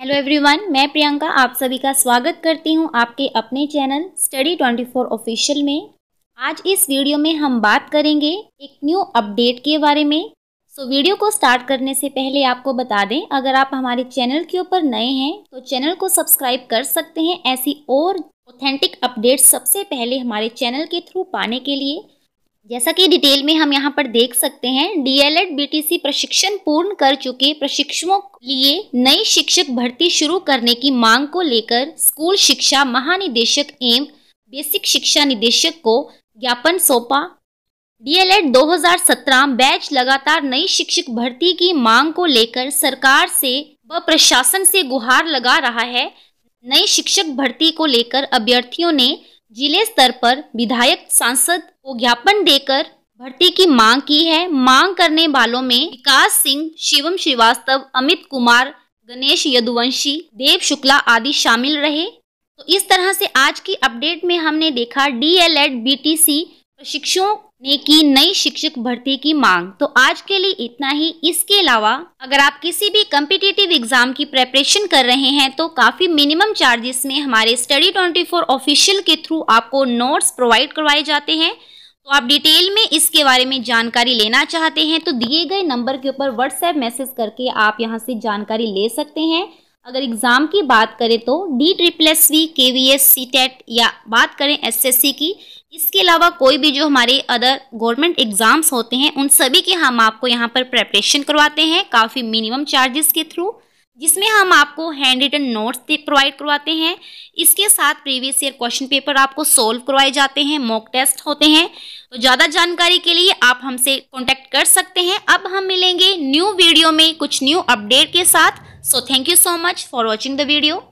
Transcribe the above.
Hello everyone मैं प्रियंका आप सभी का स्वागत करती हूँ आपके अपने चैनल स्टडी 24 ऑफिशियल में। आज इस वीडियो में हम बात करेंगे एक न्यू अपडेट के बारे में। सो वीडियो को स्टार्ट करने से पहले आपको बता दें, अगर आप हमारे चैनल के ऊपर नए हैं तो चैनल को सब्सक्राइब कर सकते हैं ऐसी और ऑथेंटिक अपडेट्स सबसे पहले हमारे चैनल के थ्रू पाने के लिए। जैसा कि डिटेल में हम यहाँ पर देख सकते हैं डीएलएड बीटीसी प्रशिक्षण पूर्ण कर चुके प्रशिक्षुओं लिए नई शिक्षक भर्ती शुरू करने की मांग को लेकर स्कूल शिक्षा महानिदेशक एवं बेसिक शिक्षा निदेशक को ज्ञापन सौंपा। डीएलएड 2017 बैच लगातार नई शिक्षक भर्ती की मांग को लेकर सरकार से व प्रशासन से गुहार लगा रहा है। नई शिक्षक भर्ती को लेकर अभ्यर्थियों ने ज़िले स्तर पर विधायक सांसद को ज्ञापन देकर भर्ती की मांग की है। मांग करने वालों में विकास सिंह, शिवम श्रीवास्तव, अमित कुमार, गणेश यदुवंशी, देव शुक्ला आदि शामिल रहे। तो इस तरह से आज की अपडेट में हमने देखा डीएलएड बीटीसी प्रशिक्षुओं ने की नई शिक्षक भर्ती की मांग। तो आज के लिए इतना ही। इसके अलावा, अगर आप किसी भी कम्पिटिटिव एग्ज़ाम की प्रेपरेशन कर रहे हैं तो काफ़ी मिनिमम चार्जेस में हमारे स्टडी 24 ऑफिशियल के थ्रू आपको नोट्स प्रोवाइड करवाए जाते हैं। तो आप डिटेल में इसके बारे में जानकारी लेना चाहते हैं तो दिए गए नंबर के ऊपर व्हाट्सएप मैसेज करके आप यहाँ से जानकारी ले सकते हैं। अगर एग्ज़ाम की बात करें तो D triple S B K V S, C TET या बात करें एस एस सी की, इसके अलावा कोई भी जो हमारे अदर गवर्नमेंट एग्ज़ाम्स होते हैं, उन सभी के हम आपको यहाँ पर प्रेपरेशन करवाते हैं, काफ़ी मिनिमम चार्जेस के थ्रू जिसमें हम आपको हैंड रिटन नोट्स प्रोवाइड करवाते हैं। इसके साथ प्रीवियस ईयर क्वेश्चन पेपर आपको सोल्व करवाए जाते हैं मॉक टेस्ट होते हैं। तो ज़्यादा जानकारी के लिए आप हमसे कॉन्टैक्ट कर सकते हैं। अब हम मिलेंगे न्यू वीडियो में कुछ न्यू अपडेट के साथ। So thank you so much for watching the video